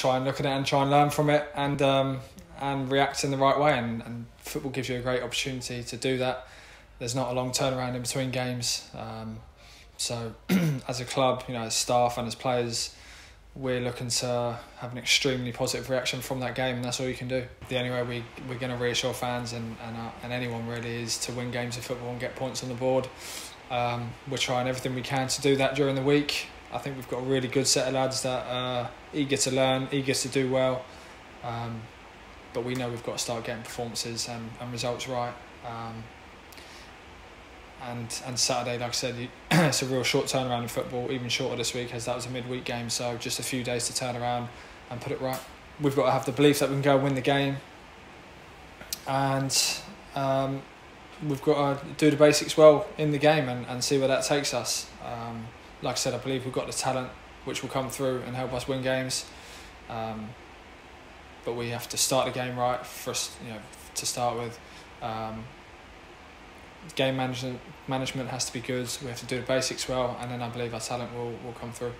try and look at it and try and learn from it and um, and react in the right way. And, and football gives you a great opportunity to do that. There's not a long turnaround in between games. Um, so, as a club, you know, as staff and as players, we're looking to have an extremely positive reaction from that game, and that's all you can do. The only way we, we're going to reassure fans and, and, uh, and anyone really is to win games of football and get points on the board. Um, we're trying everything we can to do that during the week. I think we've got a really good set of lads that are eager to learn, eager to do well. Um, but we know we've got to start getting performances and, and results right. Um, and and Saturday, like I said, it's a real short turnaround in football, even shorter this week as that was a midweek game. So just a few days to turn around and put it right. We've got to have the belief that we can go and win the game, and um, we've got to do the basics well in the game and, and see where that takes us. Um, like I said, I believe we've got the talent which will come through and help us win games. Um, but we have to start the game right for us, you know, to start with. Um, game management management has to be good. We have to do the basics well, and then I believe our talent will, will come through.